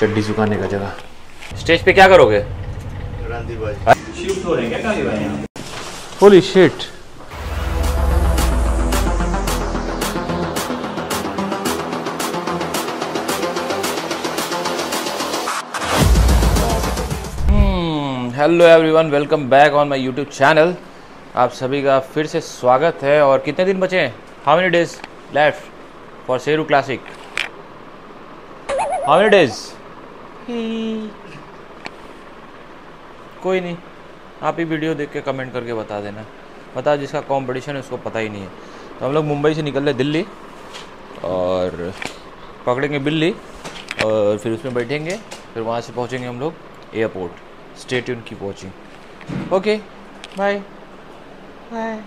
चड्डी सुखाने का जगह। स्टेज पे क्या करोगे? शिफ्ट हो रहे हैं क्या काली भाई यहाँ holy shit hello everyone welcome back on my YouTube channel आप सभी का फिर से स्वागत है और कितने दिन बचे हैं? How many days left for Sheru classic how many days कोई नहीं आप ही वीडियो देख के कमेंट करके बता देना। पता जिसका कंपटीशन है उसको पता ही नहीं है। तो हम लोग मुंबई से निकल रहे दिल्ली और पकड़ेंगे बिल्ली और फिर उसमें बैठेंगे फिर वहाँ से पहुँचेंगे हम लोग एयरपोर्ट स्टेट की watching okay bye bye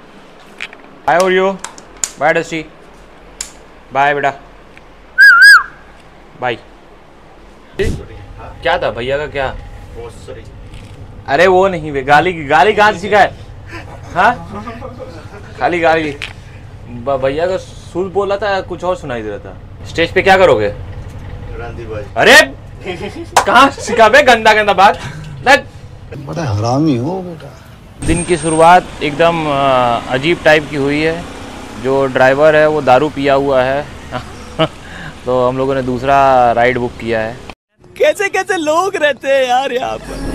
bye और यू बाय डस्टी बाय बेटा। बाय क्या था भैया का क्या? अरे वो नहीं वे गाली गाली कहाँ सीखा है? हाँ? खाली गाली। भैया का सुर बोला था कुछ और सुनाई दे रहा था। स्टेज पे क्या करोगे? अरे कहाँ सीखा बे गंदा गंदा बात। बड़ा हरामी हो बेटा। दिन की शुरुआत एकदम अजीब टाइप की हुई है। जो ड्राइवर है वो दारू पिया हुआ है। तो हम लोगों ने दूसरा राइड बुक किया है। कैसे कैसे लोग रहते हैं यार यहाँ पर.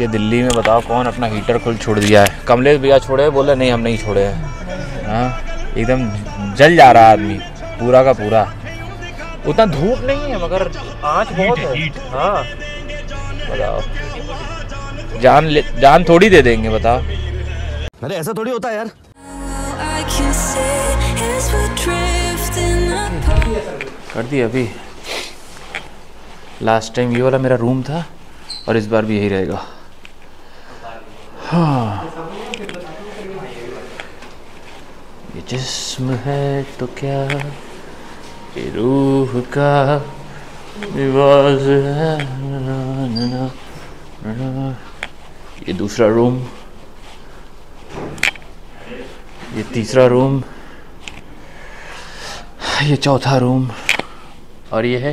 ये दिल्ली में बताओ कौन अपना हीटर खुल छोड़ दिया है? कमलेश भैया छोड़े हैं? बोले नहीं हम नहीं छोड़े हैं। हाँ? एकदम जल जा रहा है आदमी पूरा का पूरा। उतना धूप नहीं है मगर आँच बहुत है हाँ। बताओ। जान ले जान थोड़ी दे देंगे बताओ। अरे ऐसा थोड़ी होता है यार. कर दिया अभी। लास्ट टाइम ये वाला मेरा रूम था और इस बार भी यही रहेगा। हाँ। ये जिस्म है तो क्या? ये रूह का रिवाज है। ना, ना, ना, ना, ना। ये दूसरा रूम ये तीसरा रूम ये चौथा रूम और ये है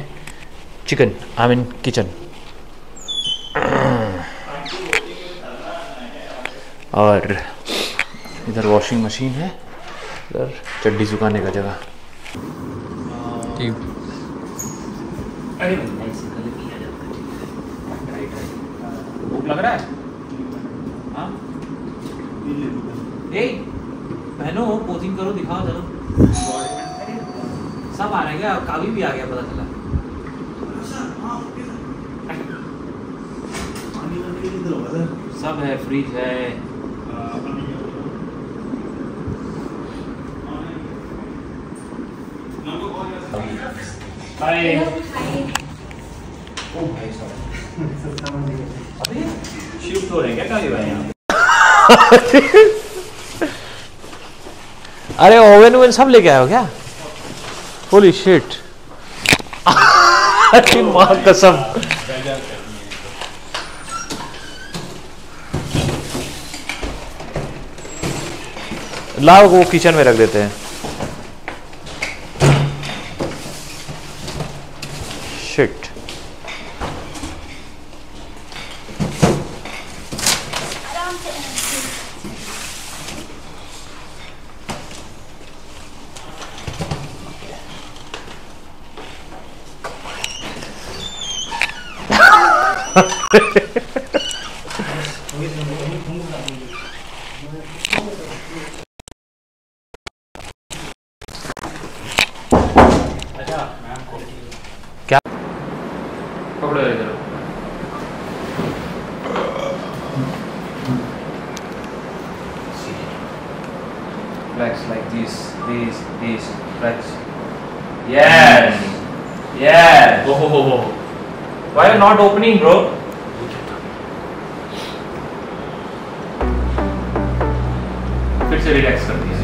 चिकन आई मीन किचन और इधर वॉशिंग मशीन है। इधर चड्डी सुखाने का जगह। लग रहा है? हाँ। ए बहनों पोजिंग करो दिखाओ जरा। सब आ रहे हैं क्या? कावी भी आ गया पता चला। सब है फ्रिज है। हाय ओ भाई साहब अबे शिफ्ट हो रहे हैं क्या यहाँ? अरे ओवन ओवन सब लेके आए हो क्या? होली शिट अरे, माँ, कसम। लाओ, वो किचन में रख देते हैं। क्या पकड़ो इधर flex like this, this, this, flex. Yes, yes. Oh, why are you not opening, bro? से रिलैक्स कर this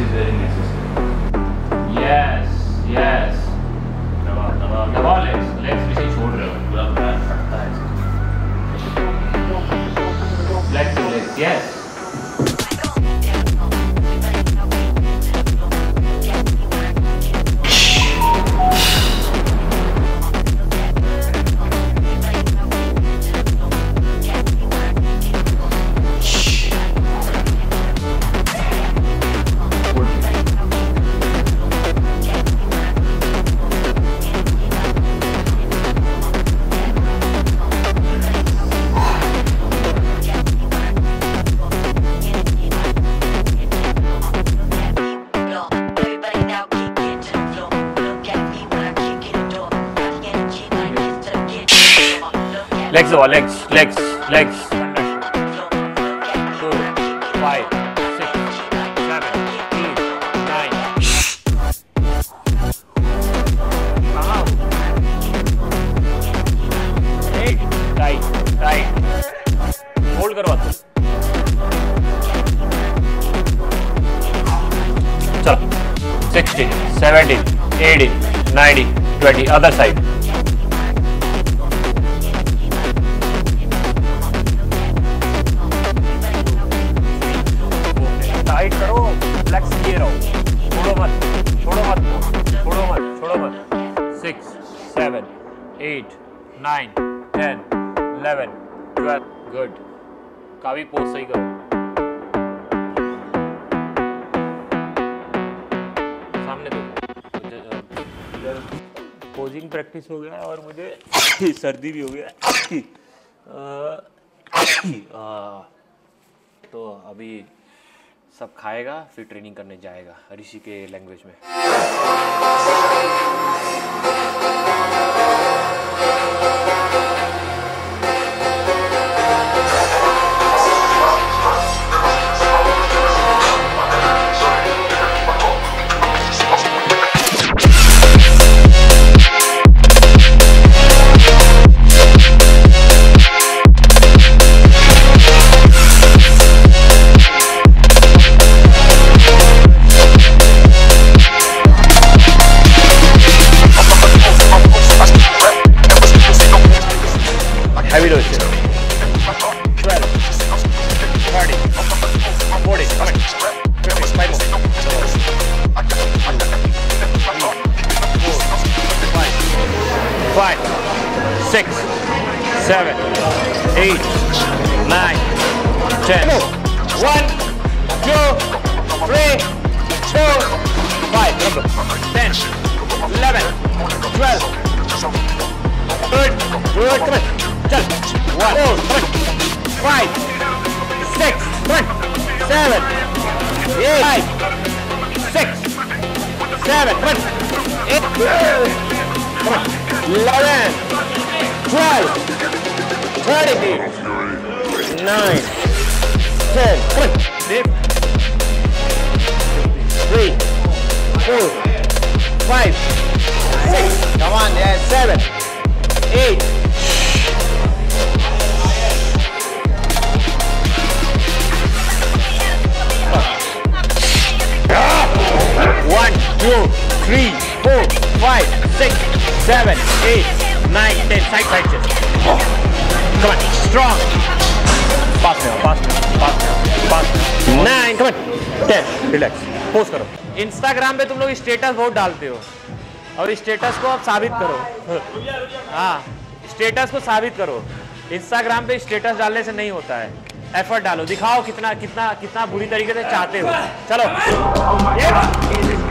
Legs over, legs, legs, legs. Two, five, six, seven, eight, nine. Wow. Eight. Tight, tight. Hold करो बात चलो 60, 70, 80, 90, 20, other side. Eight nine ten eleven twelve good काफ़ी pose सही करो। सामने देखो। पोजिंग प्रैक्टिस हो गया और मुझे सर्दी भी हो गया। तो अभी सब खाएगा, फिर ट्रेनिंग करने जाएगा। ऋषि के लैंग्वेज में। Eight, nine, ten. One, two, three, four, five. Ten, eleven, twelve. Good, good, come on. Eight, come on. Eleven, twelve, thirty, nine, ten, come on. Three, two, five, six, come on, yeah, seven, eight, One, two, three, four, five, six, seven, eight, nine, ten. Side, side chest. Come on, strong. Pass me, pass me, pass me, pass me. Nine, come on. Ten. Relax. Pose करो. Instagram पे तुम लोग status बहुत डालते हो और status को आप साबित करो हाँ स्टेटस को साबित करो इंस्टाग्राम पे स्टेटस डालने से नहीं होता है एफर्ट डालो दिखाओ कितना कितना कितना बुरी तरीके से चाहते हो चलो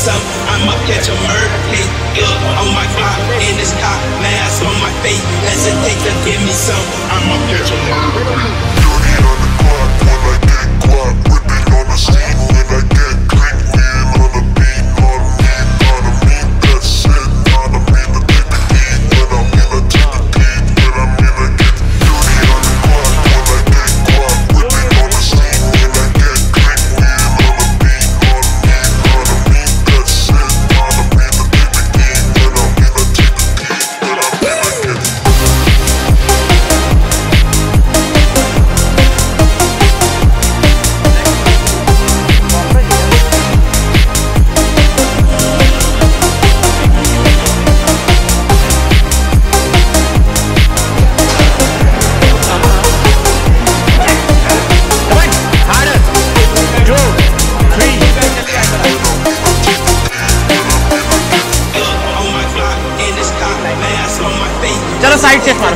myself, I'ma catch a murder on my body in this cop, mask on my face, hesitate to give me some. I'ma catch a murder.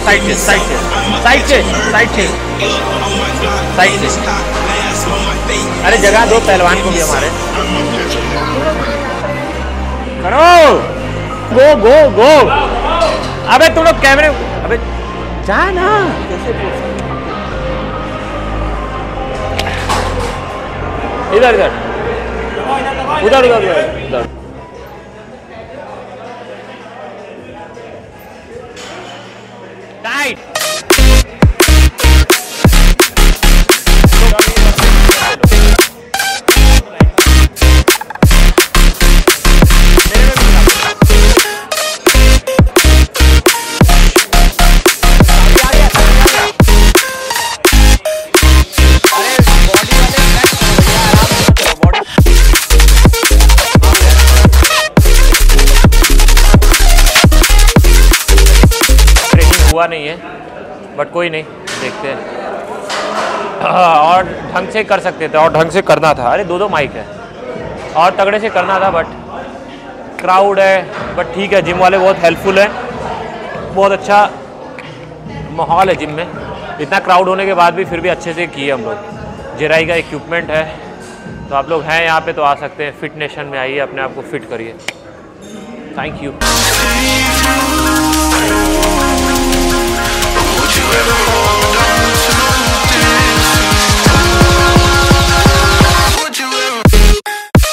Block, side in this chest car, mask on my face. अरे जगह दो पहलवान को भी हमारे। करो। गो गो गो अबे तुम लोग कैमरे अबे जा ना इधर इधर। उधर उधर उधर। हुआ नहीं है बट कोई नहीं देखते हैं। हाँ, और ढंग से कर सकते थे और ढंग से करना था। अरे दो दो माइक है। और तगड़े से करना था बट क्राउड है बट ठीक है जिम वाले बहुत हेल्पफुल है। बहुत अच्छा माहौल है जिम में। इतना क्राउड होने के बाद भी फिर भी अच्छे से किए हम लोग। जेराई का इक्विपमेंट है तो आप लोग हैं यहाँ पे तो आ सकते हैं। फिट नेशन में आइए अपने आप को फिट करिए। Thank you Thank you.